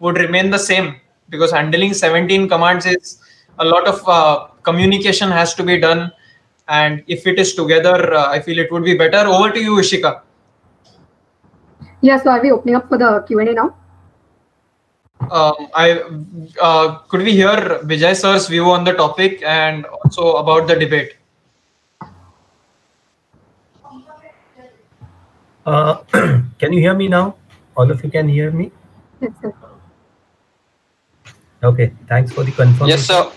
would remain the same because handling 17 commands is a lot of uh, communication has to be done and if it is together uh, i feel it would be better over to you ishika yeah so are we opening up for the q&a now um, I uh, could we hear Bijay sir's view on the topic and also about the debate. Uh, can you hear me now? All of you can hear me? Yes, sir. Okay, thanks for the confirmation. Yes, sir.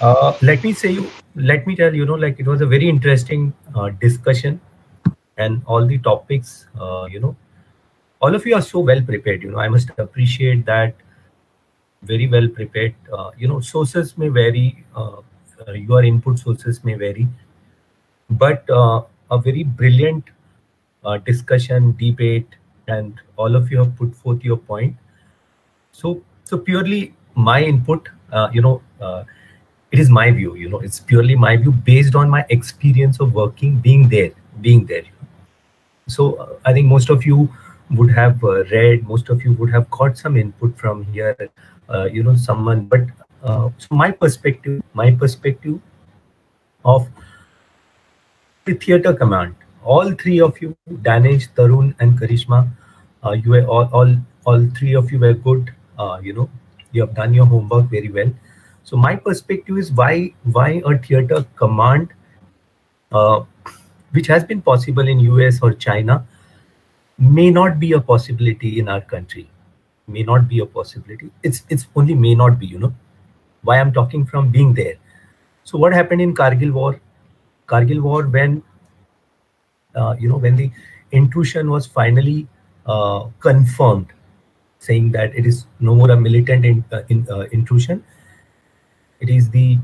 Uh, let me say you, let me tell you know, like it was a very interesting uh, discussion, and all the topics, uh, you know, all of you are so well prepared. You know, I must appreciate that. Very well prepared. Uh, you know, sources may vary. Uh, your input sources may vary, but uh, a very brilliant uh, discussion, debate, and all of you have put forth your point. So, so purely my input. Uh, you know, uh, it is my view. You know, it's purely my view based on my experience of working, being there, being there. So, uh, I think most of you would have uh, read, most of you would have got some input from here. Uh, you know, someone, but uh, so my perspective, my perspective of the theater command all three of you, Danish, Tarun, and Karishma, you were all, all, all three of you were good. You know, you have done your homework very well. So my perspective is why why a theater command, uh, which has been possible in US or China, may not be a possibility in our country. May not be a possibility. It's it's only may not be. You know, why I'm talking from being there. So what happened in Kargil war? Kargil war when uh, you know, when the intrusion was finally uh, confirmed, saying that it is no more a militant in, uh, in, uh, intrusion, it is the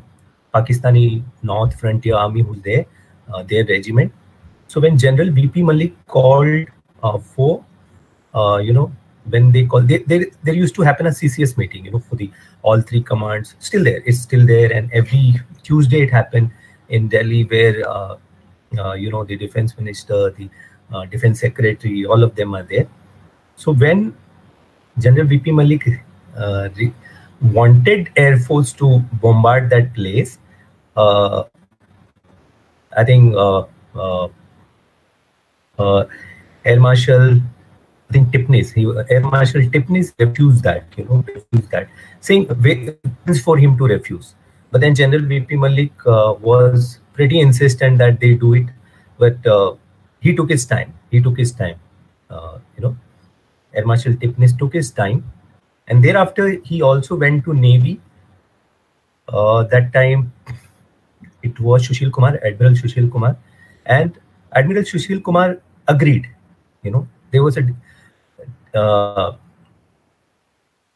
Pakistani North Frontier Army who's there, uh, their regiment. So when General VP Malik called uh, for, you know, when they call, they, they, there used to happen a CCS meeting, you know, for the all three commands. Still there, it's still there, and every Tuesday it happened in Delhi where uh, you know, the defense minister, the uh, defense secretary, all of them are there. So when General VP Malik uh, wanted Air Force to bombard that place, I think Air Marshal I think Tipnis, he, Air Marshal Tipnis refused that, you know, refused that, saying ways for him to refuse. But then General VP Malik uh, was pretty insistent that they do it, but uh, he took his time. He took his time. Uh, Air Marshal Tipnis took his time, and thereafter he also went to Navy. Uh, that time, it was Sushil Kumar, Admiral Sushil Kumar, and Admiral Sushil Kumar agreed. You know, there was a uh,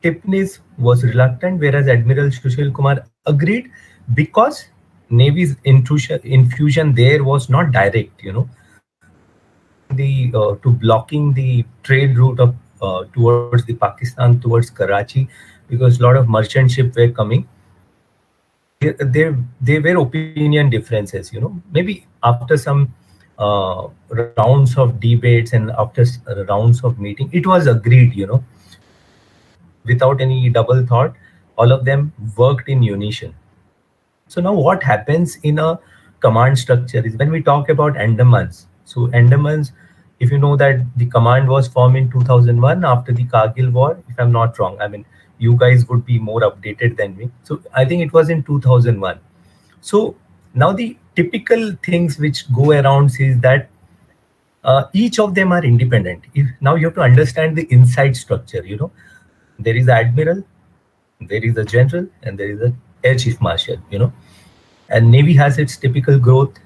Tipnis was reluctant, whereas Admiral Sushil Kumar agreed because Navy's intrusion, infusion there was not direct, you know, the uh, to blocking the trade route of uh, towards the Pakistan, towards Karachi, because a lot of merchant ship were coming. There, there were opinion differences, you know, maybe after some uh, rounds of debates and after rounds of meeting, it was agreed, you know, without any double thought, all of them worked in unison. So now what happens in a command structure is when we talk about Andamans. So Andamans, if you know that the command was formed in 2001 after the Kargil war, if I'm not wrong, I mean, you guys would be more updated than me. So I think it was in 2001. So now the typical things which go around is that uh, each of them are independent. If, now you have to understand the inside structure, you know, there is admiral, there is a general, and there is a air chief marshal, you know, and Navy has its typical growth,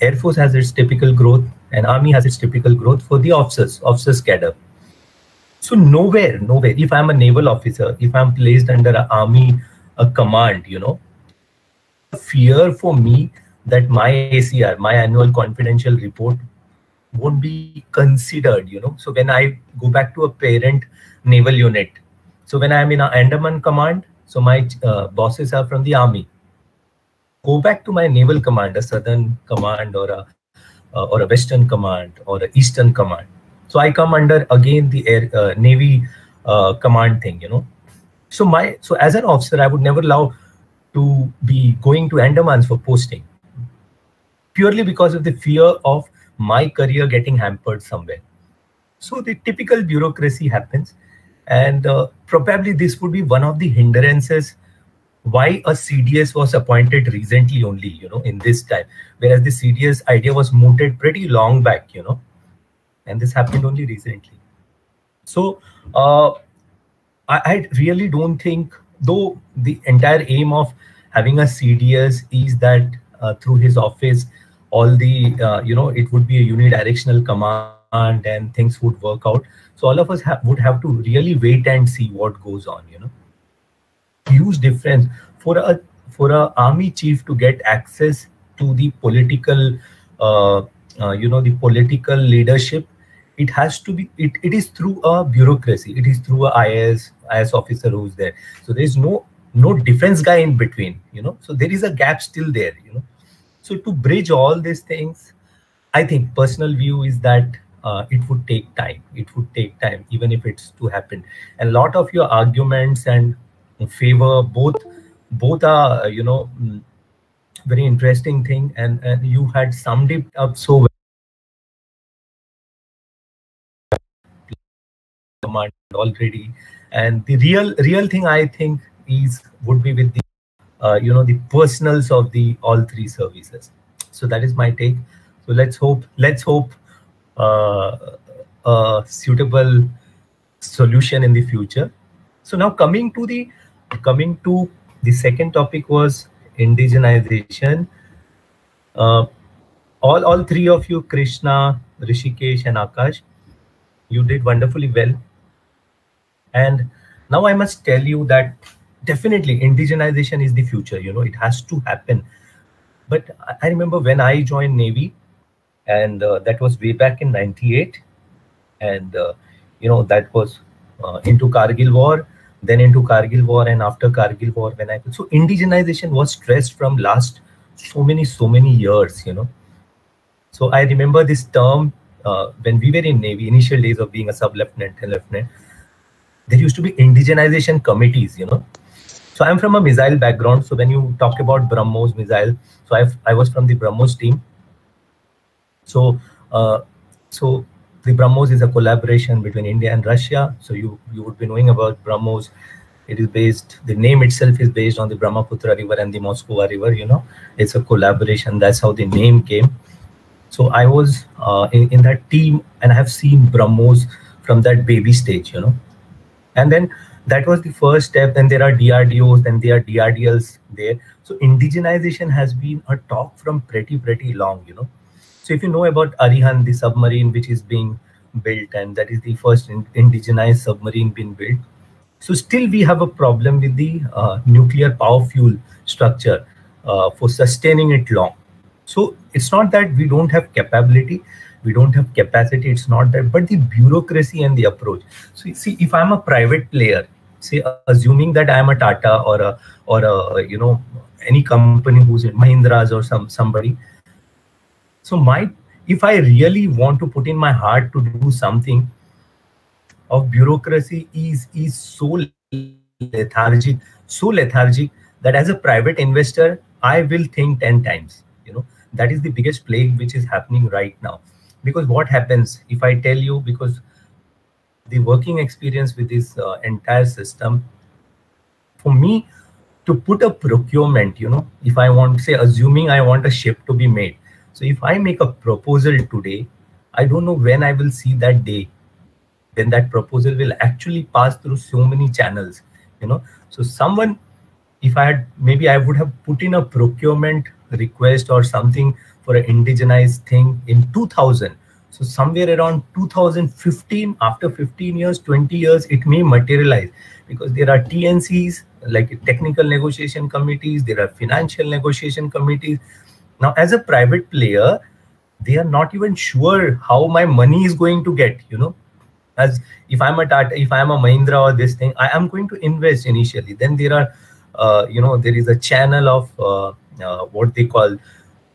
Air Force has its typical growth, and Army has its typical growth for the officers, officers cadre. So nowhere, nowhere, if I'm a naval officer, if I'm placed under an army, a command, you know, fear for me that my ACR, my annual confidential report won't be considered, you know. So when I go back to a parent naval unit, so when I'm in an Andaman command, so my uh, bosses are from the army. Go back to my naval command, a southern command or a uh, or a western command or a eastern command. So I come under again the air uh, navy uh, command thing, you know. So my so as an officer, I would never allow to be going to Andamans for posting purely because of the fear of my career getting hampered somewhere. So the typical bureaucracy happens, and uh, probably this would be one of the hindrances why a CDS was appointed recently only, you know, in this time, whereas the CDS idea was mooted pretty long back, you know, and this happened only recently. So uh, I, I really don't think, though the entire aim of having a CDS is that uh, through his office, all the, uh, you know, it would be a unidirectional command and things would work out. So all of us ha would have to really wait and see what goes on, you know huge difference for a for a army chief to get access to the political uh, uh, you know the political leadership it has to be it, it is through a bureaucracy. It is through a is is officer who's there. So there's no no defense guy in between you know. So there is a gap still there you know. So to bridge all these things i think personal view is that uh, it would take time. It would take time even if it's to happen. And a lot of your arguments and favor. Both both are you know mm, very interesting thing and and you had summed it up so well. Already. And the real real thing i think is would be with the uh, you know the personals of the all three services. So that is my take. So let's hope let's hope uh, a suitable solution in the future. So now coming to the coming to the second topic was indigenization. Uh, all, all three of you, Krishna, Rishikesh, and Akash, you did wonderfully well. And now I must tell you that definitely indigenization is the future. You know, it has to happen. But I remember when I joined Navy, and uh, that was way back in 98. And, uh, you know, that was uh, into Kargil War then into Kargil war and after Kargil war when I so indigenization was stressed from last so many so many years you know. So I remember this term uh, when we were in Navy initial days of being a sub lieutenant and lieutenant there used to be indigenization committees you know. So I'm from a missile background so when you talk about BrahMos missile so I I was from the BrahMos team. So uh, so the BrahMos is a collaboration between India and Russia. So you, you would be knowing about BrahMos. It is based, the name itself is based on the Brahmaputra River and the Moskva River, you know. It's a collaboration. That's how the name came. So I was uh, in, in that team and I have seen BrahMos from that baby stage, you know. And then that was the first step. Then there are DRDOs, then there are DRDLs there. So indigenization has been a talk from pretty, pretty long, you know so if you know about Arihant, the submarine which is being built, and that is the first indigenized submarine being built. So still we have a problem with the uh, nuclear power fuel structure uh, for sustaining it long. So it's not that we don't have capability, we don't have capacity, it's not that, but the bureaucracy and the approach. So see, if I'm a private player, say assuming that I'm a Tata or a, or a, you know, any company who's in Mahindra's or some somebody, so my if I really want to put in my heart to do something of bureaucracy is is so lethargic, so lethargic that as a private investor, I will think 10 times. You know, that is the biggest plague which is happening right now. Because what happens if I tell you, because the working experience with this uh, entire system, for me to put a procurement, you know, if I want, to say, assuming I want a ship to be made, so if I make a proposal today, I don't know when I will see that day. Then that proposal will actually pass through so many channels, you know. So someone, if I had, maybe I would have put in a procurement request or something for an indigenized thing in 2000. So somewhere around 2015, after 15 years, 20 years, it may materialize because there are TNCs, like technical negotiation committees, there are financial negotiation committees. Now, as a private player, they are not even sure how my money is going to get, you know. As if I'm a Tata, if I'm a Mahindra or this thing, I am going to invest initially. Then there are, uh, you know, there is a channel of uh, uh, what they call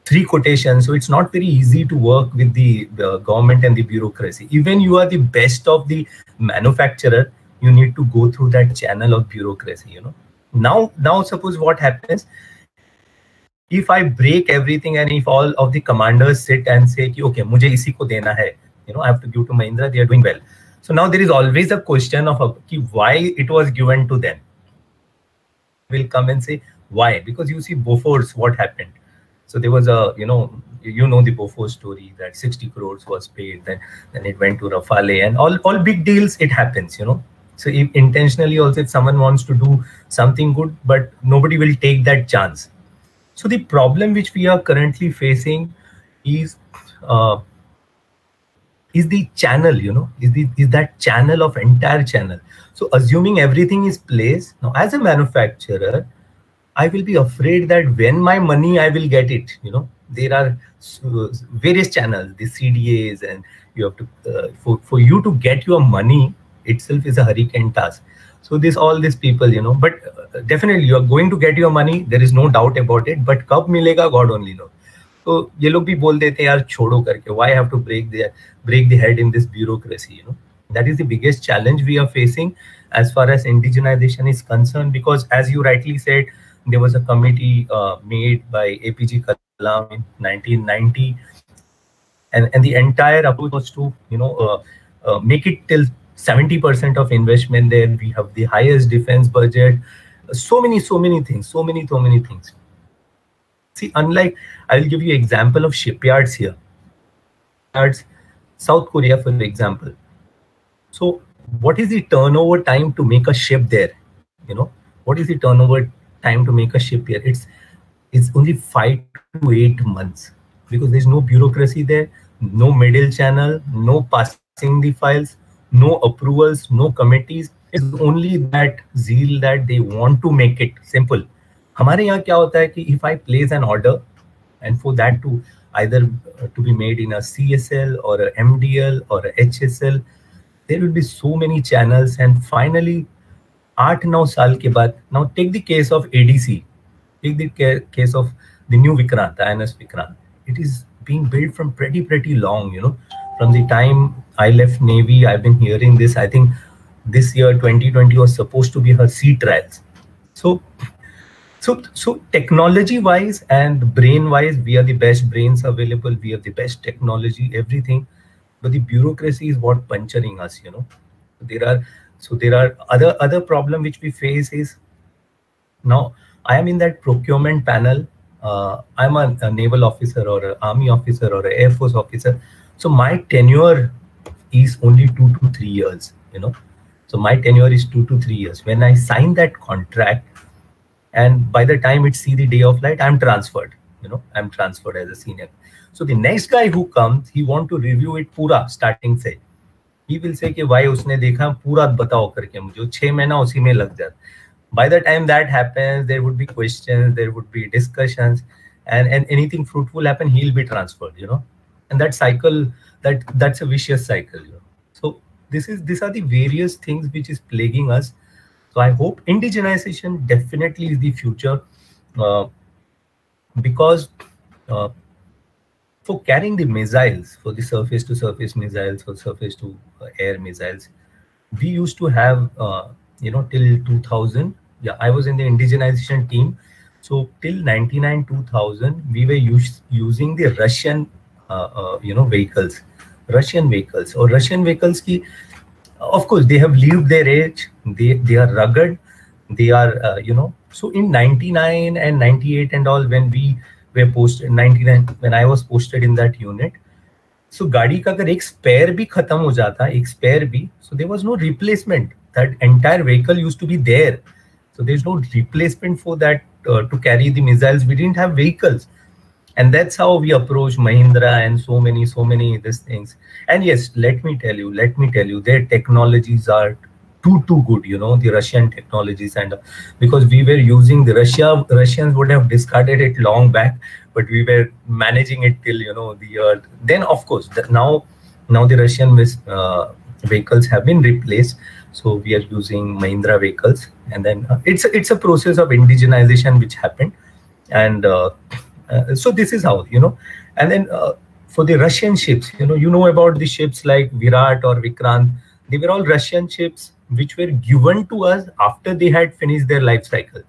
three quotations. So it's not very easy to work with the, the government and the bureaucracy. Even you are the best of the manufacturer, you need to go through that channel of bureaucracy you know now now suppose what happens if i break everything and if all of the commanders sit and say okay mujhe isi ko dena hai you know i have to give to mahindra they are doing well. So now there is always a question of uh, why it was given to them. Will come and say why? Because you see Bofors what happened. So there was a you know you know the Bofors story that 60 crores was paid then then it went to Rafale and all all big deals it happens you know. So if intentionally also if someone wants to do something good but nobody will take that chance so the problem which we are currently facing is uh, is the channel you know is the is that channel of entire channel. So assuming everything is placed now as a manufacturer i will be afraid that when my money i will get it you know. There are various channels the cdas and you have to uh, for, for you to get your money itself is a hurricane task so this all these people you know but uh, definitely you are going to get your money there is no doubt about it but कब मिलेगा? God only knows. So ये people भी बोल देते हैं यार छोड़ो करके why I have to break the head in this bureaucracy you know? That is the biggest challenge we are facing as far as indigenization is concerned because as you rightly said there was a committee uh, made by apj kalam in 1990 and, the entire approach was to you know uh, make it till 70% of investment there. We have the highest defense budget. So many, so many things, so many, so many things. See, unlike, I'll give you example of shipyards here. South Korea, for example. So what is the turnover time to make a ship there? You know, what is the turnover time to make a ship here? It's, it's only five to eight months because there's no bureaucracy there, no middle channel, no passing the files, no approvals, no committees. It's only that zeal that they want to make it simple. हमारे यहाँ क्या होता है कि if I place an order and for that to either to be made in a CSL or a MDL or a HSL, there will be so many channels and finally आठ नौ साल के बाद now take the case of ADC, take the case of the new Vikrant, INS Vikrant. It is being built from pretty pretty long, you know from the time I left Navy, I've been hearing this. I think this year 2020 was supposed to be her sea trials. So, so, so technology-wise and brain-wise, we are the best brains available. We have the best technology, everything. But the bureaucracy is what puncturing us. You know, there are so there are other other problem which we face is now I am in that procurement panel. Uh, I'm a, a naval officer or an army officer or an air force officer so my tenure is only two to three years, you know. So my tenure is two to three years. When I sign that contract, and by the time it see the day of light, I'm transferred. You know, I'm transferred as a senior. So the next guy who comes, he want to review it pura starting say. He will say कि भाई उसने देखा पूरा बताओ करके मुझे छह महीना उसी में लग जाता. By the time that happens, there would be questions, there would be discussions, and and anything fruitful happen, he'll be transferred. You know, and that cycle that that's a vicious cycle you know? so this is these are the various things which is plaguing us. So i hope indigenization definitely is the future uh, because uh, for carrying the missiles for the surface to surface missiles or surface to uh, air missiles we used to have uh, you know till 2000 yeah i was in the indigenization team. So till 99 2000 we were us using the russian uh, uh, you know vehicles russian vehicles or russian vehicles ki of course they have lived their age they they are rugged they are uh, you know so in 99 and 98 and all when we were posted 99 when i was posted in that unit so गाड़ी का अगर एक spare भी खत्म हो जाता एक spare भी so there was no replacement that entire vehicle used to be there so there's no replacement for that uh, to carry the missiles we didn't have vehicles and that's how we approach mahindra and so many so many these things. And yes let me tell you let me tell you their technologies are too too good you know the russian technologies and because we were using the russia russians would have discarded it long back but we were managing it till you know the year. Then of course the, now now the russian uh, vehicles have been replaced. So we are using mahindra vehicles. And then uh, it's a, it's a process of indigenization which happened. And uh, so this is how you know and then uh, for the russian ships you know you know about the ships like virat or vikrant they were all Russian ships which were given to us after they had finished their life cycle.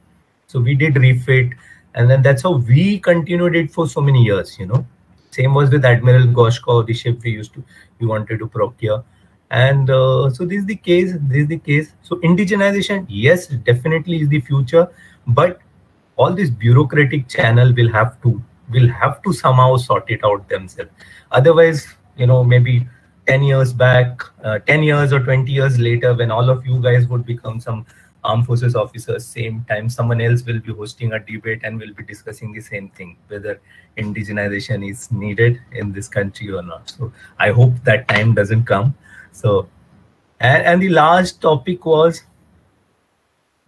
So we did refit, and then that's how we continued it for so many years. You know, same was with Admiral Gorshkov, the ship we used to we wanted to procure, and uh, so this is the case. This is the case. So indigenization, yes, definitely is the future, but all this bureaucratic channel will have to will have to somehow sort it out themselves. Otherwise, you know, maybe 10 years back, uh, 10 years or 20 years later, when all of you guys would become some armed forces officers, same time, someone else will be hosting a debate and will be discussing the same thing, whether indigenization is needed in this country or not. So I hope that time doesn't come. So, and, and the last topic was,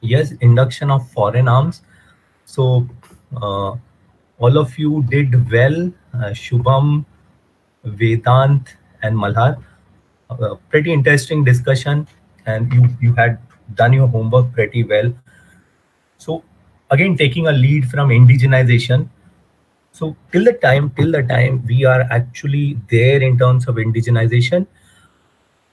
yes, induction of foreign arms. So uh, all of you did well. Uh, Shubham, Vedant, and Malhar. Uh, pretty interesting discussion, and you you had done your homework pretty well. So again, taking a lead from indigenization. So till the time till the time we are actually there in terms of indigenization,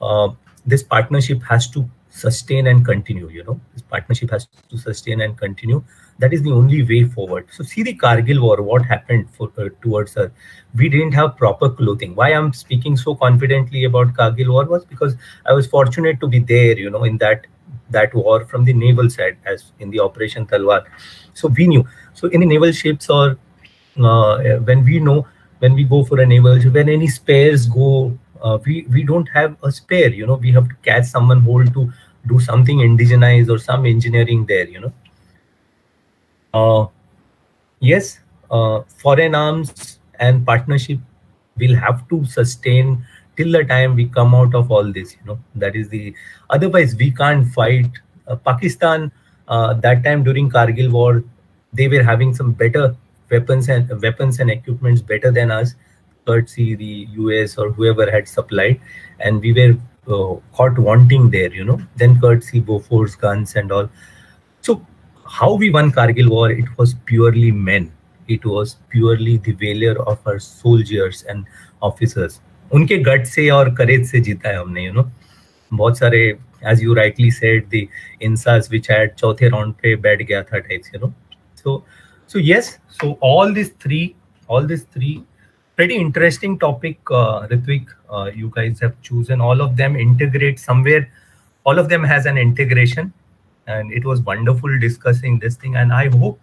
uh, this partnership has to sustain and continue. You know, this partnership has to sustain and continue. That is the only way forward. So see the kargil war what happened for, uh, towards us we didn't have proper clothing. Why i'm speaking so confidently about kargil war was because i was fortunate to be there you know in that that war from the naval side as in the operation talwar. So we knew. So any naval ships or uh, when we know when we go for a naval ship when any spares go uh, we we don't have a spare you know. We have to catch someone hold to do something indigenized or some engineering there you know uh, yes, uh, foreign arms and partnership will have to sustain till the time we come out of all this. You know, that is the. Otherwise, we can't fight. Uh, Pakistan uh, that time during Kargil war, they were having some better weapons and weapons and equipments better than us, courtesy the US or whoever had supplied, and we were caught wanting there. You know, then courtesy Bofors guns and all. So how we won Kargil war, it was purely men. It was purely the valor of our soldiers and officers. उनके गट से और करेज से जीता है हमने you know बहुत सारे as you rightly said the INSAS which had चौथे राउंड पे बैठ गया था types you know so so yes so all these three all these three pretty interesting topic, uh, Ritwik. Uh, you guys have chosen all of them integrate somewhere. All of them has an integration, and it was wonderful discussing this thing. And I hope,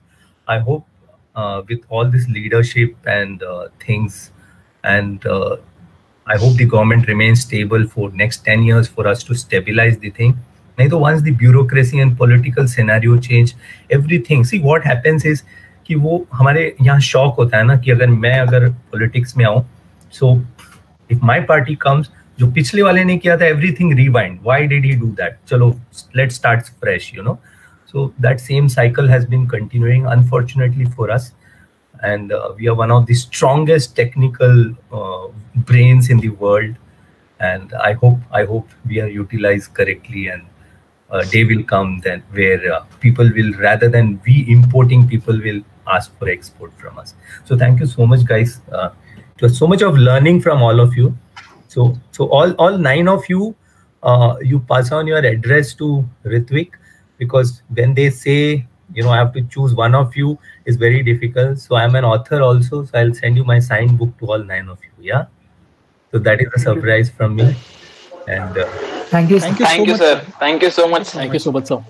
I hope, uh, with all this leadership and uh, things, and uh, I hope the government remains stable for next ten years for us to stabilize the thing. Neither once the bureaucracy and political scenario change, everything. See what happens is कि वो हमारे यहाँ शौक होता है ना कि अगर मैं अगर पॉलिटिक्स में आऊँ so if my party comes जो पिछले वाले ने किया था everything rewind why did he do that चलो let start fresh you know so that same cycle has been continuing unfortunately for us and we are one of the strongest technical brains in the world and I hope I hope we are utilize correctly and uh, day will come then where uh, people will rather than we importing people will ask for export from us so thank you so much guys uh, it was so much of learning from all of you so, so all, all nine of you, uh, you pass on your address to Ritvik because when they say, you know, I have to choose one of you is very difficult. So I'm an author also. So I'll send you my signed book to all nine of you. Yeah. So that is a surprise from me. And uh, thank you. Thank you, thank so you sir. Thank you so much. Thank you so much, sir.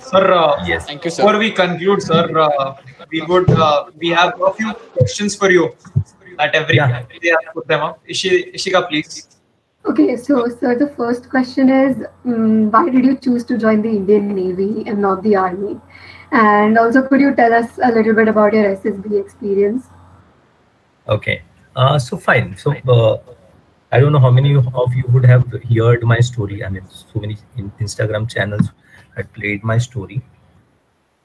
Sir, uh, yes. Thank you, sir. Before we conclude, sir, uh, we would uh, we have a few questions for you that every yeah. they have put them up. Ishi, Ishika, please. Okay, so sir, the first question is um, why did you choose to join the Indian Navy and not the Army? And also, could you tell us a little bit about your SSB experience? Okay, uh, so fine. So uh, I don't know how many of you would have heard my story. I mean, so many Instagram channels had played my story.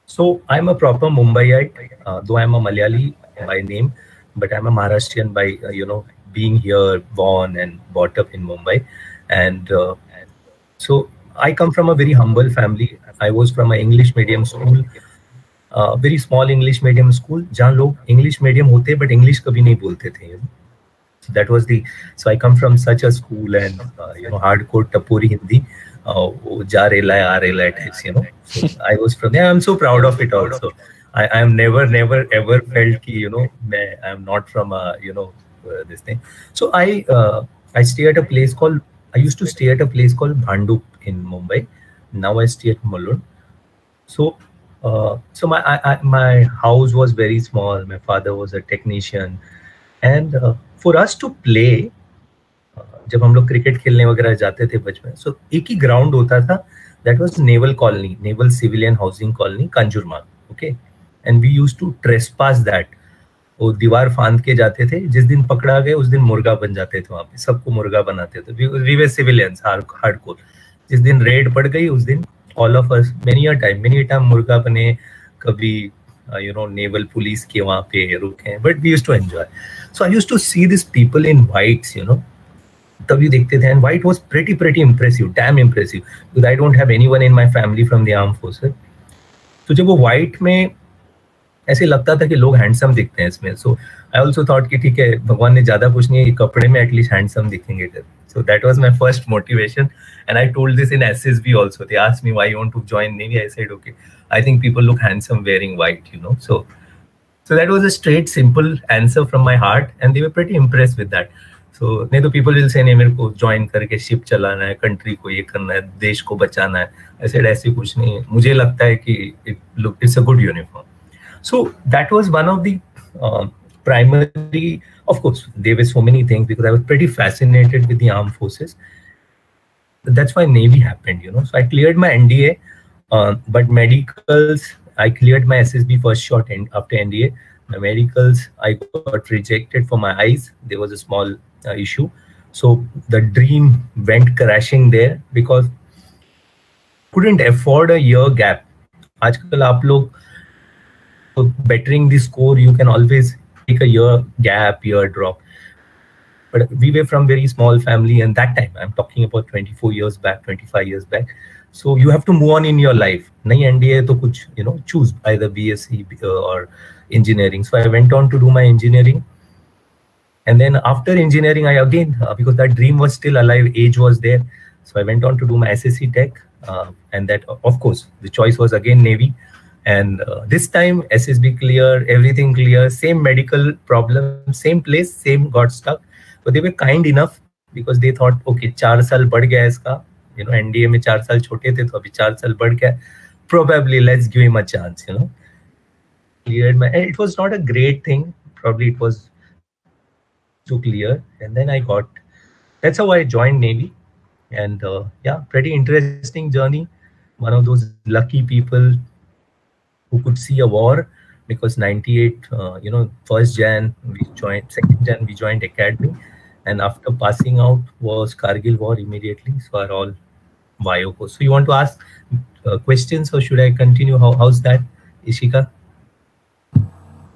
So I'm a proper Mumbaiite, uh, though I'm a Malayali by name but I'm a Maharashtrian by uh, you know being here, born and brought up in Mumbai, and, uh, so I come from a very humble family. I was from an English medium school, uh, very small English medium school, जहाँ लोग English medium होते but English कभी नहीं बोलते थे. You know? that was the so I come from such a school and uh, you know hardcore Tapori Hindi, uh, Jarela Arela types, you know. So I was from there. I'm so proud of it also. I am never never ever felt ki, you know I am not from a you know uh, this thing. So I uh, I stay at a place called I used to stay at a place called Bhandup in Mumbai. Now I stay at Mulund. So uh, so my I, I, my house was very small. My father was a technician, and us to play, uh, जब हम लोग cricket खेलने वगैरह जाते थे बचपन सो एक ही ground होता था that was naval colony naval civilian housing colony Kanjurmarg okay and we use to trespass that वो दीवार फांद के जाते थे जिस दिन पकड़ा गए उस दिन मुर्गा बन जाते थे वहाँ पे सबको मुर्गा बनाते थे। वी वे सिविलियंस हार्डकोर जिस दिन रेड पड़ गई उस दिन all of us many a time many time मुर्गा बने कभी यू नो नेवल पुलिस के वहाँ पे रुके हैं but we use to enjoy so I use to see this people in whites you know तभी देखते थे and white was pretty pretty impressive damn impressive because I don't have any one in my family from the arm forces तो जब वो white में ऐसे लगता था कि लोग हैंडसम दिखते हैं इसमें सो आई ऑल्सो थॉट कि ठीक है, भगवान ने ज़्यादा कुछ नहीं है कपड़े में एटलीस्ट हैंडसम दिखेंगे So that was my first motivation. And I told this in SSB also. They asked me why you want to join Navy. I said, okay, I think people look handsome wearing white, you know. So so that was a straight, simple answer from my heart. And they were pretty impressed with that. So नहीं तो people will say नहीं मेरे को join करके ship चलाना है country को ये करना है देश को बचाना है I said ऐसे कुछ नहीं है मुझे लगता है कि it look it's a good uniform. So that was one of the uh, primary of course there were so many things because i was pretty fascinated with the armed forces that's why navy happened you know so i cleared my nda uh, but medicals i cleared my ssb first shot and after nda my medicals i got rejected for my eyes there was a small uh, issue so the dream went crashing there because couldn't afford a year gap आजकल आप लोग bettering the score you can always take a year gap, year drop. But we were from very small family, and that time I'm talking about 24 years back, 25 years back. So you have to move on in your life. nahi NDA kuch, you know, choose either BSc uh, or engineering. So I went on to do my engineering. And then after engineering, I again, uh, because that dream was still alive, age was there. So I went on to do my SSC Tech. Uh, and that, of course, the choice was again Navy And uh, this time SSB clear, everything clear, same medical problem, same place, same got stuck. But they were kind enough because they thought, okay, चार साल बढ़ गया इसका, you know, NDA में चार साल छोटे थे तो अभी चार साल बढ़ गया. Probably let's give him a chance, you know. Cleared my, it was not a great thing. Probably it was too clear. And then I got, that's how I joined Navy. And uh, yeah, pretty interesting journey. One of those lucky people who could see a war because 98 uh, you know first jan we joined second jan we joined academy and after passing out was kargil war immediately so are all Vyoko. so you want to ask uh, questions or should i continue How, how's that ishika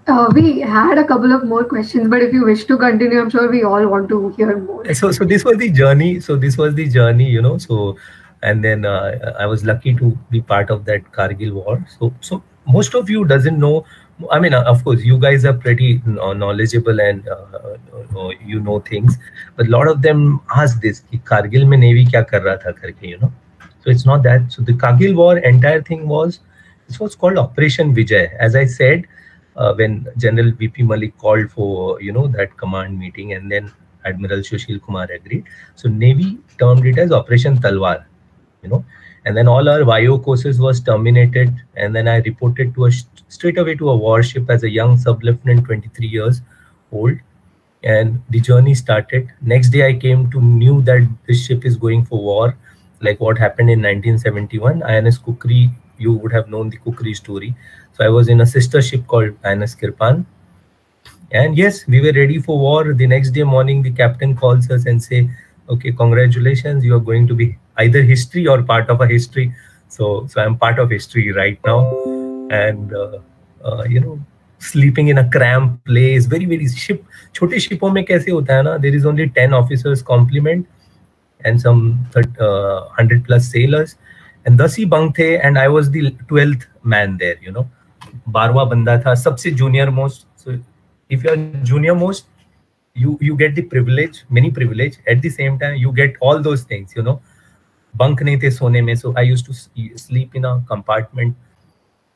uh, we had a couple of more questions, but if you wish to continue, I'm sure we all want to hear more. So, so this was the journey. So this was the journey, you know. So, and then uh, I was lucky to be part of that Kargil war. So, so most of you doesn't know i mean of course you guys are pretty knowledgeable and uh, uh, you know things but a lot of them ask this ki kargil mein navy kya kar raha tha karke you know? So it's not that so the kargil war entire thing was this was called operation vijay. As i said uh, when general vp malik called for you know that command meeting and then admiral sushil kumar agreed. So navy termed it as operation talwar you know and then all our YO courses was terminated. And then I reported to a straight away to a warship as a young sub lieutenant, 23 years old. And the journey started. Next day, I came to knew that this ship is going for war, like what happened in 1971. INS Kukri, you would have known the Kukri story. So I was in a sister ship called INS Kirpan. And yes, we were ready for war. The next day morning, the captain calls us and say, okay, congratulations, you are going to be either history or part of a history. So, so I'm part of history right now, and uh, uh, you know, sleeping in a cramped place, very very ship. छोटे शिपों में कैसे होता है ना? There is only ten officers complement and some uh, hundred plus sailors, and दस ही bunk थे, and I was the twelfth man there. You know, बारवा बंदा था, सबसे junior most. So if you are junior most, you you get the privilege, many privilege. At the same time, you get all those things. You know, Bunk नहीं थे सोने में so I use to sleep in a compartment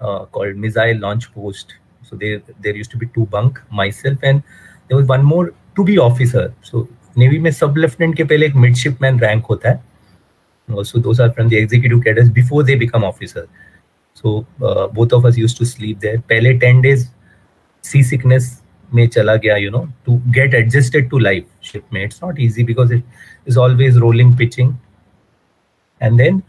called missile launch post so there there used to be two bunk, myself and there was one more to be officer. So navy में sub lieutenant के पहले एक midshipman rank होता है। So those are from the executive cadres before they become officer so both of us used to sleep there पहले 10 days sea sickness में चला गया you know to get adjusted to life ship में it's not easy because it is always rolling pitching and then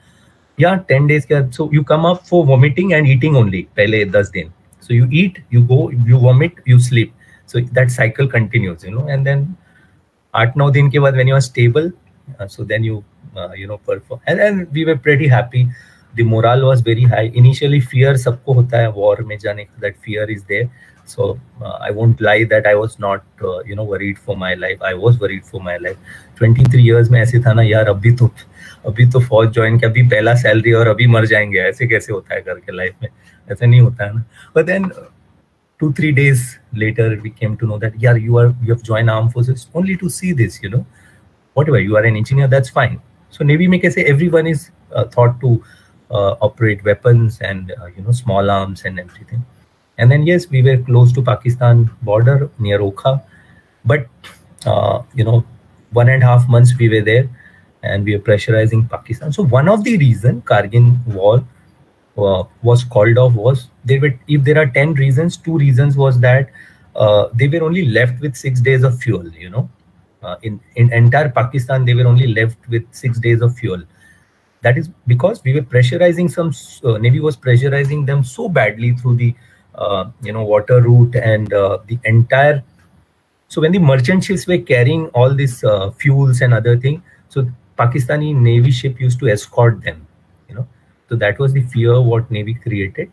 yeah ten days के so you come up for vomiting and eating only पहले दस दिन. So you eat you go you vomit you sleep so that cycle continues you know and then आठ नौ दिन के बाद when you are stable so then you you know perform and and we were pretty happy the morale was very high initially fear सबको होता है war में जाने का that fear is there so uh, i won't lie that i was not uh, you know worried for my life i was worried for my life 23 years में ऐसे था ना यार अभी तो अभी तो फौज ज्वाइन किया अभी पहला सैलरी और अभी मर जाएंगे ऐसे कैसे होता है करके लाइफ में ऐसा नहीं होता है ना but then two three days later we came to know that yeah you are you have joined armed forces only to see this you know whatever you are an engineer that's fine so navy mein kaise everyone is uh, thought to uh, operate weapons and uh, you know small arms and everything and then yes we were close to pakistan border near okha but uh, you know one and a half months we were there and we were pressurizing pakistan. So one of the reason kargil war uh, was called off was there were if there are 10 reasons two reasons was that uh, they were only left with six days of fuel you know. Uh, in in entire pakistan they were only left with six days of fuel. That is because we were pressurizing some uh, navy was pressurizing them so badly through the you know water route and uh, the entire so when the merchant ships were carrying all these fuels and other thing, so pakistani navy ship used to escort them you know. So that was the fear what navy created.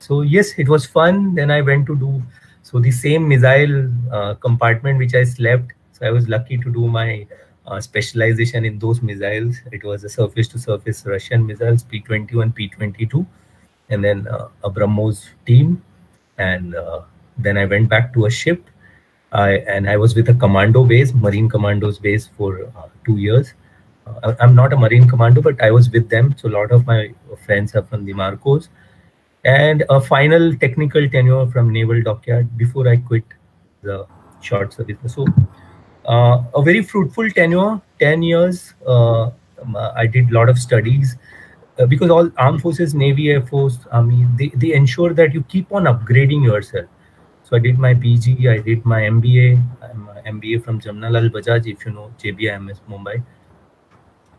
So yes it was fun. Then i went to do so the same missile uh, compartment which i slept. So i was lucky to do my uh, specialization in those missiles. It was a surface to surface russian missiles p21 p22 and then uh, a BrahMos team and uh, then i went back to a ship I, and i was with a commando base marine commandos base for uh, two years uh, I'm not a Marine commando, but I was with them. So a lot of my friends are from the Marcos. And a final technical tenure from Naval Dockyard before I quit the short service. So uh, a very fruitful tenure, 10 years. Uh, I did a lot of studies uh, because all armed forces, Navy, Air Force, Army, they, they ensure that you keep on upgrading yourself. So I did my PG, I did my MBA, I'm uh, MBA from Jamnalal Bajaj, if you know JBIMS Mumbai.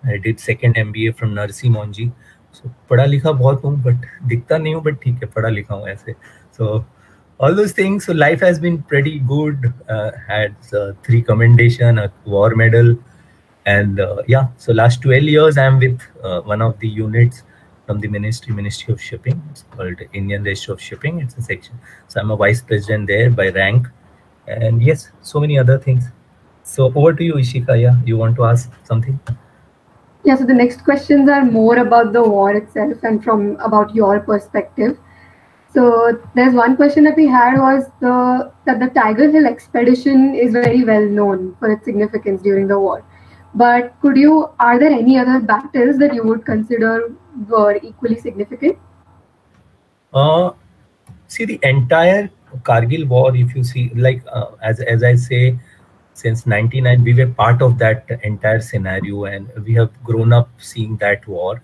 I did second MBA from Narsee Monjee. So पढ़ा लिखा बहुत हूँ but दिखता नहीं हूँ but ठीक है पढ़ा लिखा हूँ ऐसे. So all those things. So life has been pretty good. Uh, had uh, three commendation, a war medal and uh, yeah so last 12 years i'm with uh, one of the units from the ministry ministry of shipping. It's called indian registry of shipping. It's a section. So i'm a vice president there by rank. And yes so many other things. So over to you ishika. Yeah you want to ask something? Yeah, so the next questions are more about the war itself and from about your perspective. So there's one question that we had was the that the Tiger Hill expedition is very well known for its significance during the war. But could you are there any other battles that you would consider were equally significant? Uh see the entire Kargil war, if you see, like uh, as as I say, since 99 we were part of that entire scenario and we have grown up seeing that war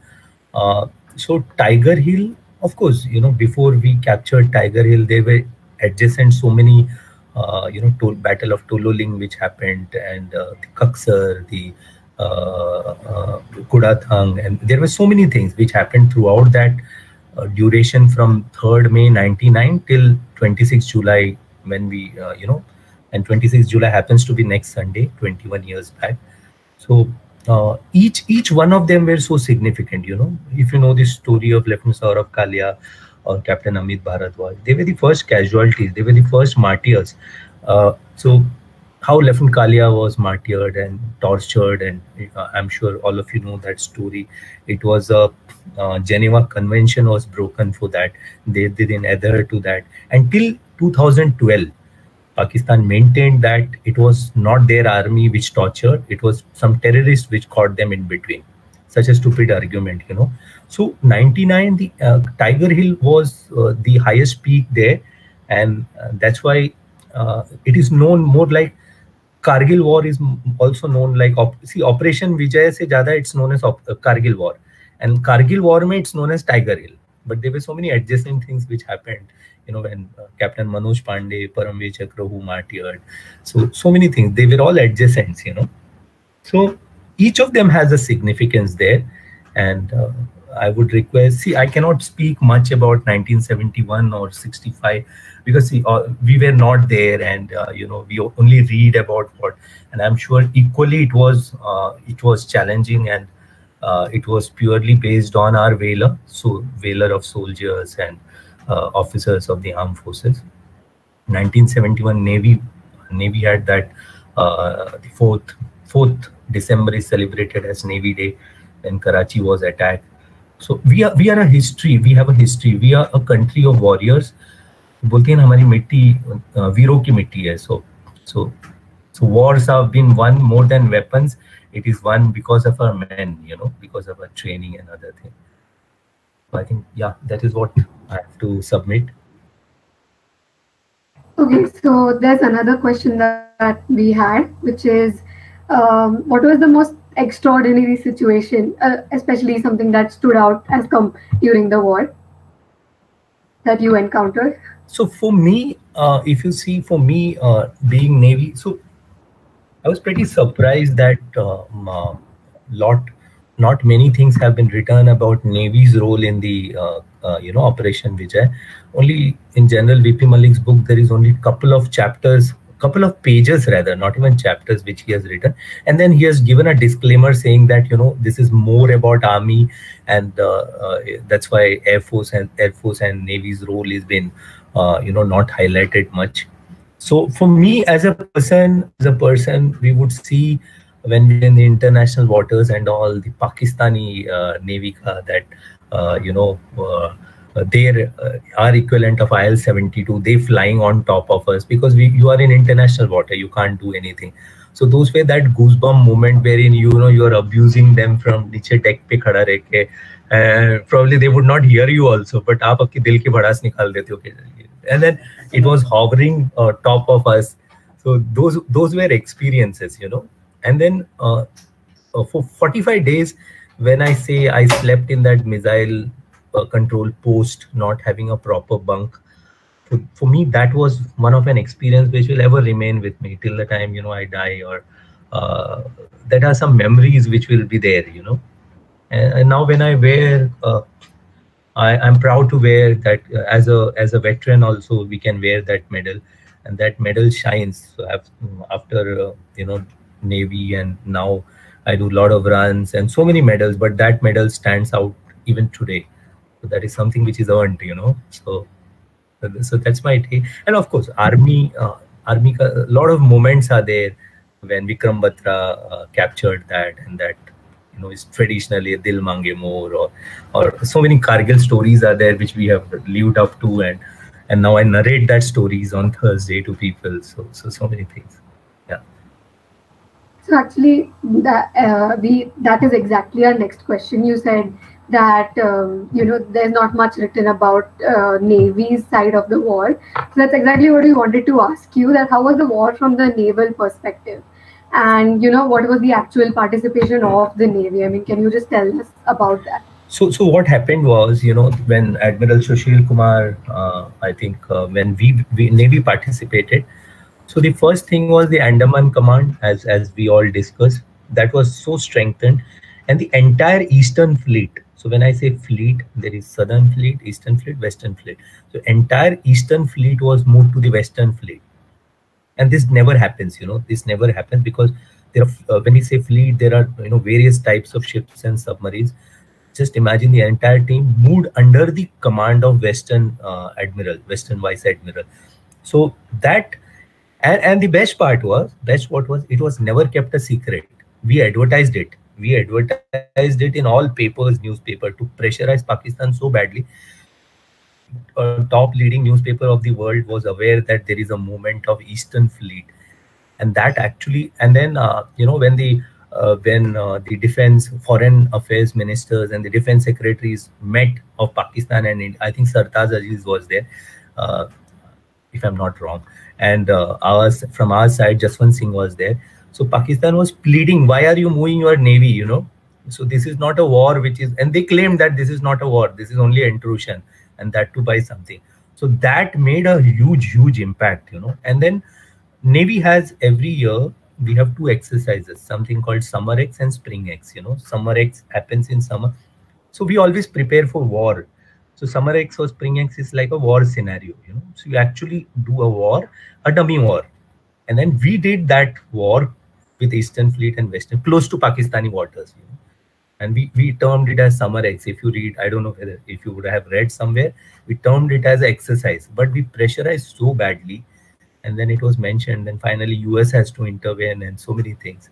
uh, so tiger hill of course you know before we captured tiger hill there were adjacent so many uh, you know battle of tololing which happened and uh, the kaksar the uh, uh, Kudathang, and there were so many things which happened throughout that uh, duration from 3rd May 99 till 26 July when we, uh, you know, and 26 July happens to be next Sunday, 21 years back. So each each one of them were so significant. You know, if you know the story of Lieutenant Saurabh Kalia or Captain Amit Bharadwaj, they were the first casualties. They were the first martyrs. Uh, so how Lieutenant Kalia was martyred and tortured, and uh, I'm sure all of you know that story. It was a uh, Geneva Convention was broken for that. They didn't adhere to that until 2012 Pakistan maintained that it was not their army which tortured, it was some terrorists which caught them in between. Such a stupid argument, you know. So 99, the uh, Tiger Hill was uh, the highest peak there, and uh, that's why uh, it is known more like Kargil War is also known like op see Operation Vijay se jada it's known as Kargil War, and Kargil War mein it's known as Tiger Hill. But there were so many adjacent things which happened you know, when uh, Captain Manoj Pandey, Paramveer Chakra, who martyred. So, so many things. They were all adjacents, you know. So each of them has a significance there. And uh, I would request, see, I cannot speak much about 1971 or 65 because see, uh, we were not there and, uh, you know, we only read about what, and I'm sure equally it was, uh, it was challenging and uh, it was purely based on our valor, so valor of soldiers and uh, officers of the armed forces. 1971 Navy Navy had that the fourth fourth December is celebrated as Navy Day when Karachi was attacked. So we are we are a history. We have a history. We are a country of warriors. बोलते हैं हमारी मिट्टी वीरों की मिट्टी है so so so wars have been won more than weapons it is won because of our men you know because of our training and other things I think, yeah, that is what I have to submit. Okay, so there's another question that we had, which is um, what was the most extraordinary situation, uh, especially something that stood out as come during the war that you encountered? So for me, uh, if you see, for me, uh, being Navy, so I was pretty surprised that um, uh, lot not many things have been written about Navy's role in the uh, uh, you know Operation Vijay. Only in general, VP Malik's book there is only a couple of chapters, couple of pages rather, not even chapters which he has written, and then he has given a disclaimer saying that you know this is more about army, and uh, uh that's why Air Force and Air Force and Navy's role has been uh, you know not highlighted much. So for me as a person, as a person, we would see when we're in the international waters and all the Pakistani uh, Navy that, uh, you know, uh, uh, our equivalent of IL-72, they flying on top of us because we you are in international water, you can't do anything. So those were that goosebump moment wherein you know you are abusing them from niche deck pe khada reke. Uh, probably they would not hear you also, but aap apki dil ki bhadas nikal dete ho. And then it was hovering uh, top of us. So those those were experiences, you know and then uh, uh, for 45 days when i say i slept in that missile uh, control post not having a proper bunk for, for, me that was one of an experience which will ever remain with me till the time you know i die or uh, that are some memories which will be there you know and, and now when i wear uh, I, am proud to wear that uh, as a as a veteran also we can wear that medal and that medal shines so after you know Navy, and now I do a lot of runs and so many medals. But that medal stands out even today. That is something which is earned, you know. So, so that's my take. And of course, army, uh, army, a lot of moments are there when Vikram Batra uh, captured that, and that you know is traditionally a Dil Mange More, or or so many Kargil stories are there which we have lived up to, and and now I narrate that stories on Thursday to people. So so so many things. Yeah. So actually, that uh, we that is exactly our next question. You said that um, you know there's not much written about uh, Navy's side of the war. So that's exactly what we wanted to ask you. That how was the war from the naval perspective, and you know what was the actual participation of the Navy? I mean, can you just tell us about that? So, so what happened was, you know, when Admiral Sushil Kumar, uh, I think, uh, when we, we Navy participated, so the first thing was the Andaman Command, as, as we all discussed, that was so strengthened. And the entire Eastern Fleet, so when I say fleet, there is Southern Fleet, Eastern Fleet, Western Fleet. So entire Eastern Fleet was moved to the Western Fleet. And this never happens, you know, this never happens because there are, uh, when you say fleet, there are, you know, various types of ships and submarines. Just imagine the entire team moved under the command of Western uh, Admiral, Western Vice Admiral. So that and and the best part was best what was it was never kept a secret we advertised it we advertised it in all papers newspaper to pressurize pakistan so badly. Uh, top leading newspaper of the world was aware that there is a movement of Eastern Fleet, and that actually, and then uh, you know when the uh, when uh, the defense foreign affairs ministers and the defense secretaries met of Pakistan and I think Sartaj Aziz was there, uh, if I'm not wrong, and uh, ours from our side Jaswant Singh was there. So Pakistan was pleading, why are you moving your navy? You know, so this is not a war, which is, and they claim that this is not a war. This is only intrusion, and that to buy something. So that made a huge, huge impact. You know, and then navy has every year we have two exercises, something called summer X and spring X. You know, summer X happens in summer, so we always prepare for war. So summer X or spring X is like a war scenario. You know, so you actually do a war, a dummy war, and then we did that war with Eastern Fleet and Western, close to Pakistani waters. You know? And we, we termed it as summer X. If you read, I don't know whether if you would have read somewhere, we termed it as exercise, but we pressurized so badly. And then it was mentioned, and finally US has to intervene and so many things.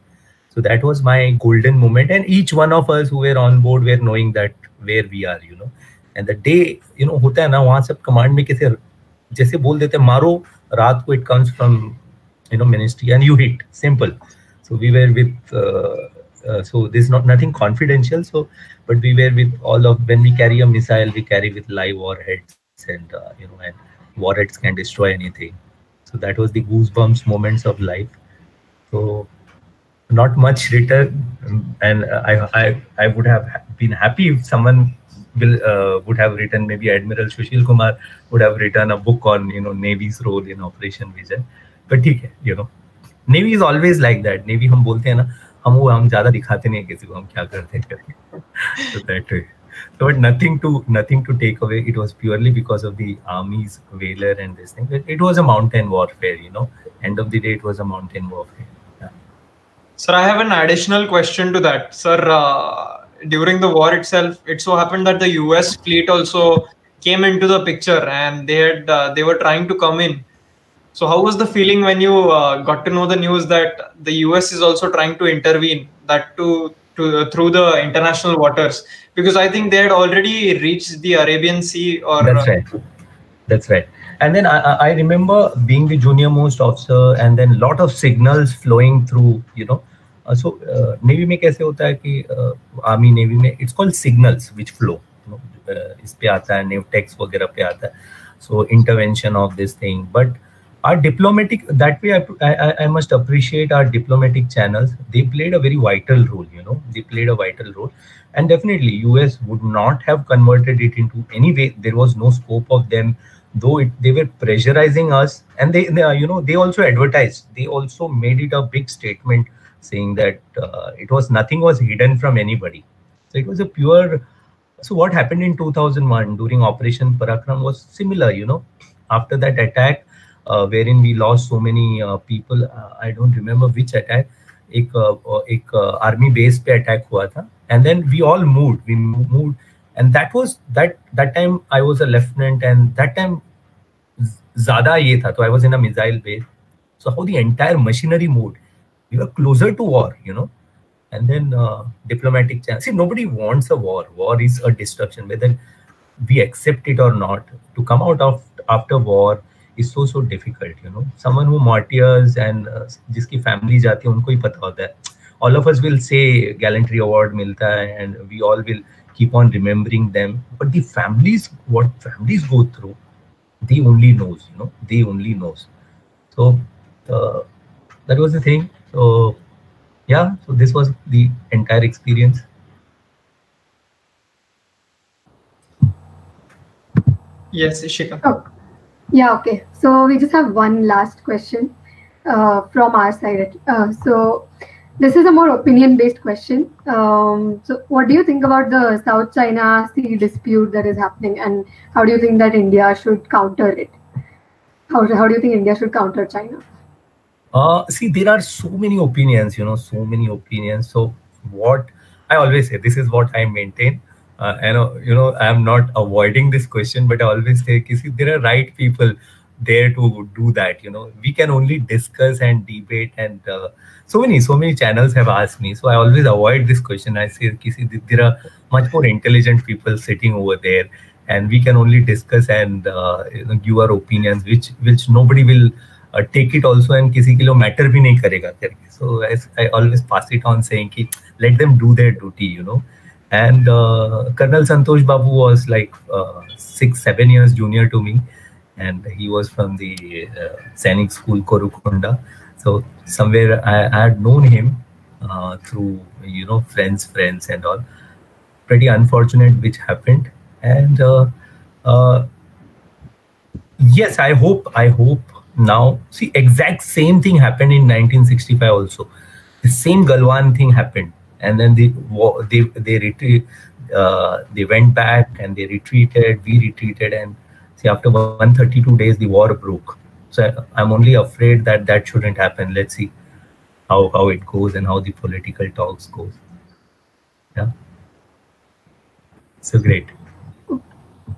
So that was my golden moment. And each one of us who were on board were knowing that where we are, you know. And the day, you know, होता है ना वहाँ सब command में कैसे जैसे बोल देते मारो रात को it comes from you know ministry and you hit simple so we were with uh, uh, so there's not nothing confidential so but we were with all of when we carry a missile we carry with live warheads and uh, you know and warheads can destroy anything. So that was the goosebumps moments of life. So not much written and i i, I would have been happy if someone will uh, would have written maybe admiral sushil kumar would have written a book on you know navy's role in operation vijay but you know navy is always like that navy हम बोलते हैं ना हम वो हम ज्यादा दिखाते नहीं किसी को हम क्या करते हैं करके so that way so but nothing to nothing to take away it was purely because of the army's valor and this thing it, it was a mountain warfare you know end of the day it was a mountain warfare yeah. sir i have an additional question to that sir uh, during the war itself it so happened that the us fleet also came into the picture and they had uh, they were trying to come in so, how was the feeling when you uh, got to know the news that the US is also trying to intervene, that to, to uh, through the international waters? Because I think they had already reached the Arabian Sea. Or that's right. That's right. And then I, I remember being the junior most officer, and then lot of signals flowing through. You know, uh, so uh, Navy में कैसे होता है कि uh, Army Navy में it's called signals which flow. You know, uh, इस पे आता है, Navtex वगैरह पे आता है. So intervention of this thing, but our diplomatic that way I, I, I must appreciate our diplomatic channels. They played a very vital role you know they played a vital role. And definitely us would not have converted it into any way. There was no scope of them though it, they were pressurizing us. And they, they you know they also advertised. They also made it a big statement saying that uh, it was nothing was hidden from anybody. So it was a pure so what happened in 2001 during operation parakram was similar you know. After that attack wherein we lost so many uh, people. Uh, I don't remember which attack. एक एक army base पे attack हुआ था and then we all moved we moved and that was that that time I was a lieutenant and that time ज्यादा ये था तो I was in a missile base so how the entire machinery moved we were closer to war you know and then uh, diplomatic channel see nobody wants a war war is a destruction whether we accept it or not to come out of after war is so so difficult you know someone who martyrs and uh, जिसकी family जाती है उनको ही पता होता है all of us will say gallantry award milta hai and we all will keep on remembering them but the families what families go through they only knows you know they only knows so uh, that was the thing so yeah so this was the entire experience yes ishika oh. Yeah, okay. So we just have one last question uh, from our side. Uh, so this is a more opinion-based question. Um, so what do you think about the South China Sea dispute that is happening and how do you think that India should counter it? How, how do you think India should counter China? Uh, see, there are so many opinions, you know, so many opinions. So what I always say, this is what I maintain uh, I know you know I'm not avoiding this question, but I always say, see, there are right people there to do that. You know, we can only discuss and debate, and uh, so many so many channels have asked me. So I always avoid this question. I say, see, there are much more intelligent people sitting over there, and we can only discuss and uh, you know, give our opinions which which nobody will uh, take it also and किसी के लिए matter भी नहीं करेगा करके so as I always pass it on saying कि let them do their duty you know and uh, Colonel Santosh Babu was like uh, six seven years junior to me. And he was from the uh, Sainik School Korukunda so somewhere I, I had known him through you know friends friends and all. Pretty unfortunate which happened. And yes i hope i hope now see exact same thing happened in 1965 also. The same galwan thing happened and then they they they retreat uh, they went back and they retreated we retreated. And see after 132 days the war broke. So i'm only afraid that that shouldn't happen. Let's see how how it goes and how the political talks goes. Yeah. So great.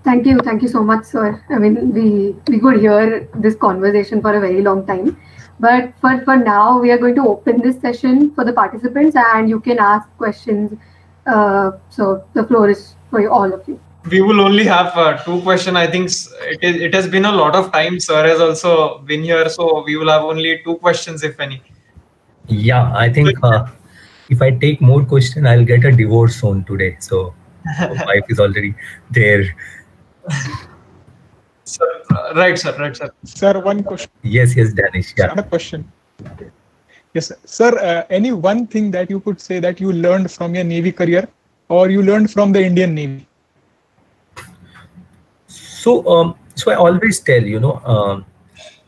Thank you, thank you so much, sir. I mean, we we could hear this conversation for a very long time, but for for now, we are going to open this session for the participants, and you can ask questions. Uh, so the floor is for all of you. We will only have uh, two questions. I think it is. It has been a lot of time. Sir has also been here, so we will have only two questions, if any. Yeah, I think uh, if I take more question, I'll get a divorce soon today. So wife is already there sir, uh, right, sir. Right, sir. Sir, one question. Yes, yes, Danish. Yeah. Another question. Yes, sir. Uh, any one thing that you could say that you learned from your Navy career, or you learned from the Indian Navy? So, um, so I always tell you know, um,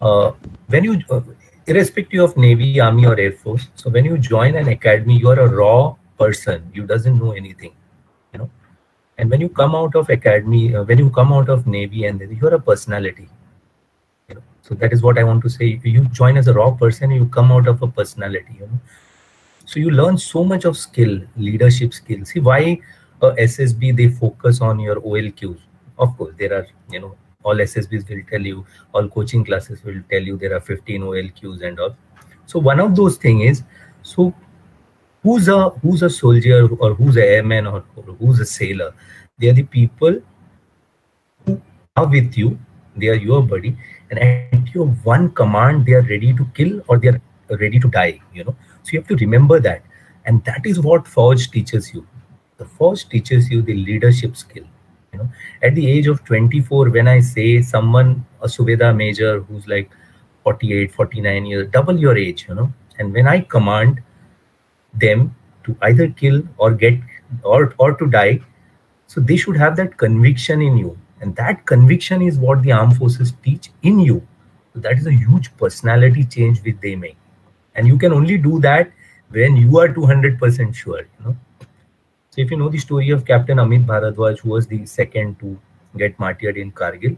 uh, when you, uh, irrespective of Navy, Army, or Air Force, so when you join an academy, you are a raw person. You doesn't know anything and when you come out of academy uh, when you come out of navy and you're a personality you know so that is what i want to say. You join as a raw person you come out of a personality you know. So you learn so much of skill leadership skills see why uh, ssb they focus on your olqs of course there are you know all ssbs will tell you all coaching classes will tell you there are 15 olqs and all. So one of those thing is so who's a who's a soldier or who's a airman or, or who's a sailor? They are the people who are with you. They are your buddy. And at your one command they are ready to kill or they are ready to die you know. So you have to remember that. And that is what fauj teaches you. The fauj teaches you the leadership skill you know. At the age of 24 when i say someone a subedar major who's like 48 49 years double your age you know. And when i command them to either kill or get or or to die. So they should have that conviction in you. And that conviction is what the armed forces teach in you. So that is a huge personality change which they make. And you can only do that when you are 200% sure you know. So if you know the story of captain amit bharadwaj who was the second to get martyred in kargil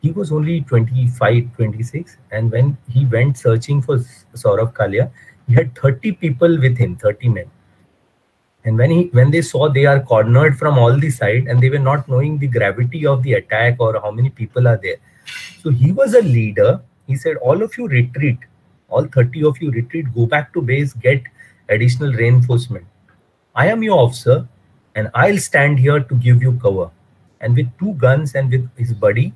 he was only 25 26 and when he went searching for saurabh kalia he had 30 people with him 30 men. And when he when they saw they are cornered from all the side and they were not knowing the gravity of the attack or how many people are there. So he was a leader. He said all of you retreat. All 30 of you retreat. Go back to base. Get additional reinforcement. I am your officer and i'll stand here to give you cover. And with two guns and with his buddy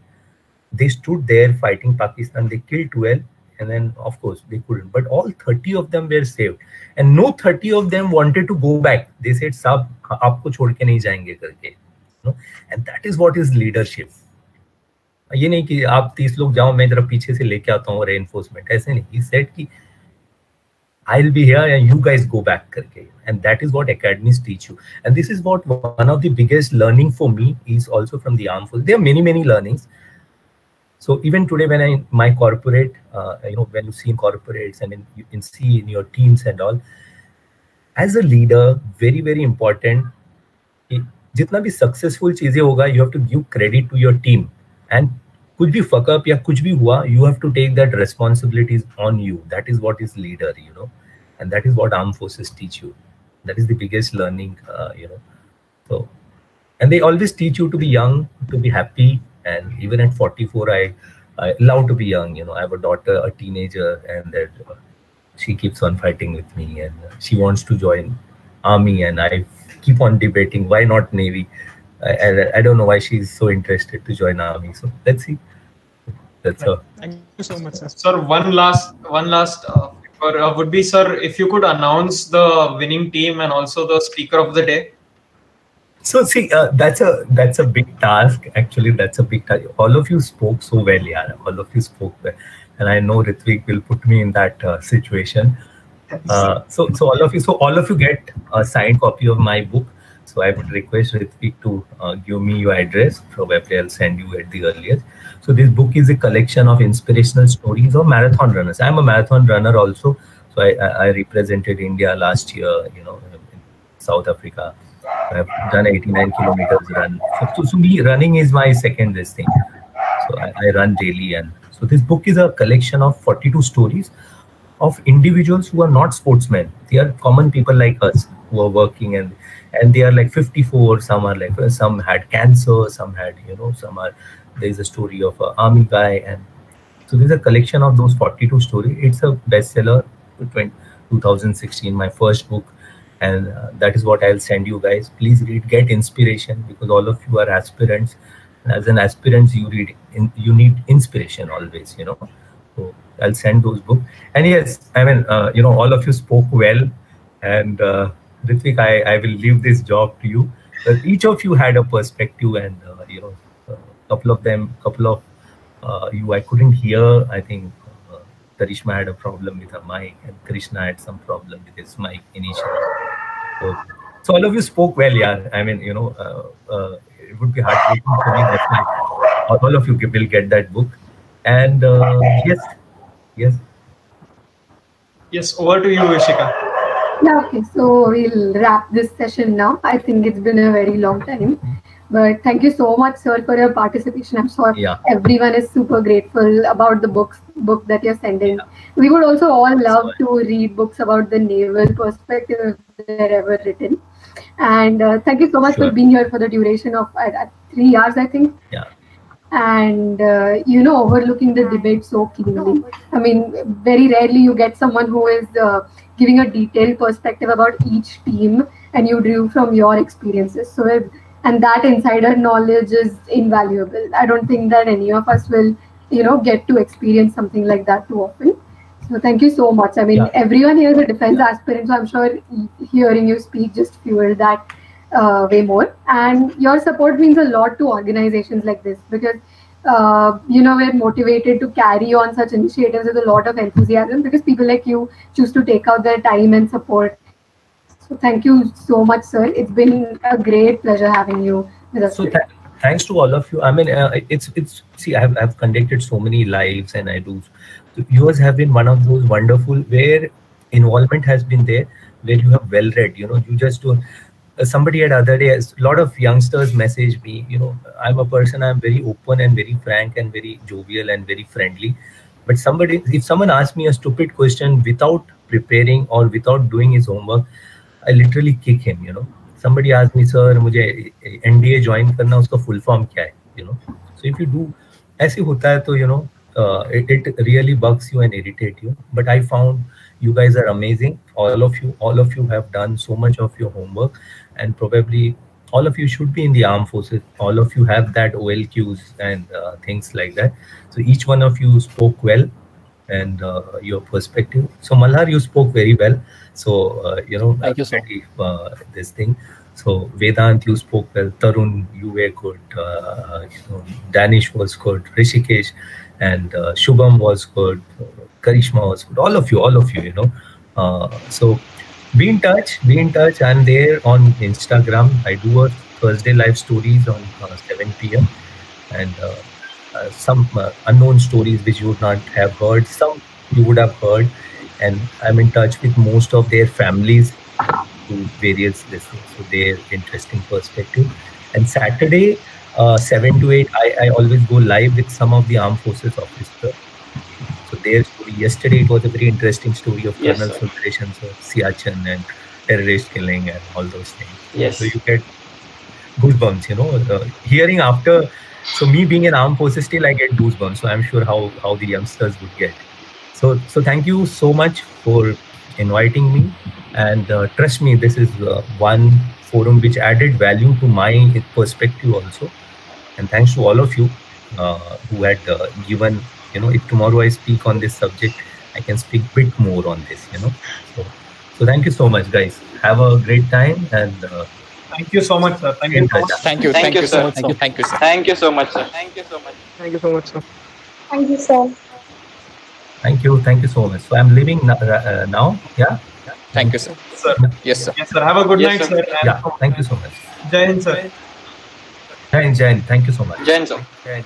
they stood there fighting pakistan. They killed 12 and then of course they couldn't but all 30 of them were saved and no 30 of them wanted to go back they said sab aapko chhod ke nahi jayenge karke you know and that is what is leadership ये नहीं कि आप तीस लोग जाओ मैं जरा पीछे से लेके आता हूँ रेनफोर्समेंट ऐसे नहीं ही सेड कि I'll be here and you guys go back karke. And that is what academies teach you. And this is what one of the biggest learning for me is also from the armed forces. There are many, many learnings. So even today, when I my corporate, uh, you know, when you see in corporates and in, you can see in your teams and all, as a leader, very very important. जितना भी successful चीजें होगा you have to give credit to your team and कुछ भी fuck up या कुछ भी हुआ you have to take that responsibilities on you that is what is leader you know and that is what arm forces teach you that is the biggest learning uh, you know so and they always teach you to be young to be happy and even at 44 i i love to be young you know i have a daughter a teenager and that uh, she keeps on fighting with me and uh, she wants to join army and i keep on debating why not navy I, I, I don't know why she's so interested to join army. So let's see. That's her. Thank you so much, sir. Sir, one last, one last uh, favor, uh, would be, sir, if you could announce the winning team and also the speaker of the day. So see, uh, that's a that's a big task. Actually, that's a big task. All of you spoke so well, yeah. All of you spoke well, and I know Ritvik will put me in that uh, situation. Uh, so so all of you, so all of you get a signed copy of my book. So I would request Ritvik to uh, give me your address. Probably I'll send you at the earliest. So this book is a collection of inspirational stories of marathon runners. I'm a marathon runner also. So I, I I represented India last year, you know, in South Africa. I've done 89 kilometers run. So, so, me, running is my second this thing. So I, I run daily, and so this book is a collection of 42 stories of individuals who are not sportsmen. They are common people like us who are working, and and they are like 54. Some are like some had cancer, some had you know some are. There is a story of an army guy, and so there's a collection of those 42 stories. It's a bestseller, 20, 2016, my first book and uh, that is what i'll send you guys. Please read get inspiration because all of you are aspirants. And as an aspirant you read in, you need inspiration always you know. So i'll send those books. And yes i mean uh, you know all of you spoke well. And uh, Ritvik, I, I will leave this job to you. But each of you had a perspective and uh, you know a couple of them couple of uh, you i couldn't hear. I think uh, Karishma had a problem with her mic, and Krishna had some problem with his mic initially. So, so all of you spoke well, yeah. I mean, you know, uh, uh, it would be heartbreaking for me that like, all of you will get that book. And uh, yes, yes. Yes, over to you, Ishika. Yeah, okay. So we'll wrap this session now. I think it's been a very long time. But thank you so much, sir, for your participation. I'm sure Yeah. everyone is super grateful about the books book that you're sending. We would also all love to read books about the naval perspective if they're ever written. And uh, thank you so much Sure. for being here for the duration of uh, uh, three hours, I think. Yeah. And uh, you know, overlooking the debate so keenly. I mean, very rarely you get someone who is uh, giving a detailed perspective about each team, and you drew from your experiences. So, it, and that insider knowledge is invaluable. I don't think that any of us will, you know, get to experience something like that too often. So, thank you so much. I mean, Yeah. everyone here is a defense aspirant, so I'm sure hearing you speak just fueled that uh, way more. And your support means a lot to organizations like this because, uh, you know, we're motivated to carry on such initiatives with a lot of enthusiasm because people like you choose to take out their time and support. So thank you so much, sir. It's been a great pleasure having you with us. So th- thanks to all of you. I mean, uh, it's it's see, I've I've conducted so many lives, and I do. So yours have been one of those wonderful where involvement has been there, where you have well read. You know, you just don't. Uh, somebody had other day, a lot of youngsters message me. You know, I'm a person. I'm very open and very frank and very jovial and very friendly. But somebody, if someone asks me a stupid question without preparing or without doing his homework, I literally kick him. You know, somebody asked me, sir, मुझे NDA join करना उसका full form क्या है? You know, so if you do ऐसे होता है तो you know uh, it, it really bugs you and irritate you. But I found you guys are amazing. All of you, all of you have done so much of your homework, and probably all of you should be in the armed forces. All of you have that OLQs and uh, things like that. So each one of you spoke well and uh, your perspective. So Malhar, you spoke very well. so uh, you know, Thank you, sir. uh, this thing. So Vedant, you spoke well. Tarun, you were good. Uh, you know, Danish was good. Rishikesh and uh, Shubham was good. Karishma was good. All of you, all of you, you know. Uh, so be in touch. Be in touch. I'm there on Instagram. I do a Thursday live stories on uh, 7 p.m. and uh, uh, some uh, unknown stories which you would not have heard. Some you would have heard, and I'm in touch with most of their families to various listings, so their interesting perspective. And Saturday, uh, seven to eight, I, I always go live with some of the armed forces officers. So their story yesterday it was a very interesting story of Yes, Colonel sir. Sulterations of Siachen and terrorist killing and all those things. Yes. So you get goosebumps, you know, uh, hearing after. So me being an armed forces, still I get goosebumps. So I'm sure how how the youngsters would get. So so thank you so much for inviting me, and uh, trust me, this is uh, one forum which added value to my perspective also. And thanks to all of you uh, who had uh, given, you know, if tomorrow I speak on this subject, I can speak bit more on this, you know. So, so thank you so much, guys. Have a great time and uh, Thank you so much, sir. Thank you. so much. Thank you. Thank Thank you, you so much. Thank you. Thank you, sir. Thank you so much, sir. Thank you so much. Thank you so much, sir. Thank you, sir. Thank you, thank you so much. So I'm leaving now, uh, now. Yeah, Thank you, sir. Sir. Yes, sir. Yes, sir. Have a good Yes, night, sir. sir. yeah. Thank you so much. Jai Hind, sir. Jain, Jain, thank you so much. Jain, sir. Jain.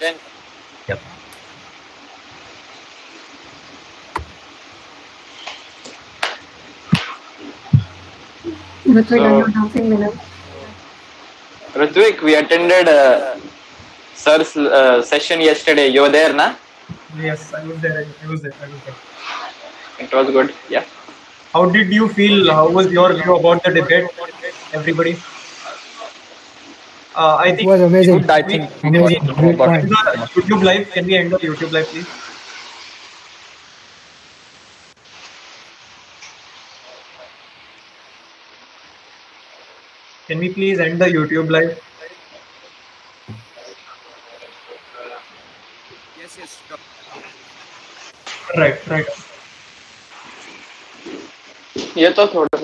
Jain. Yep. Ritvik, are you So- announcing winners? Ritvik, we attended uh, sir's uh, session yesterday. You were there, na? Yes, I was there. I was there. I was there. It was good. Yeah. How did you feel? How was your view about the debate? Everybody. Uh, I It was amazing. Good, I think. Amazing. Great point. YouTube live. Can we end the YouTube live, please? Can we please end the YouTube live? Right right ये तो थोड़ा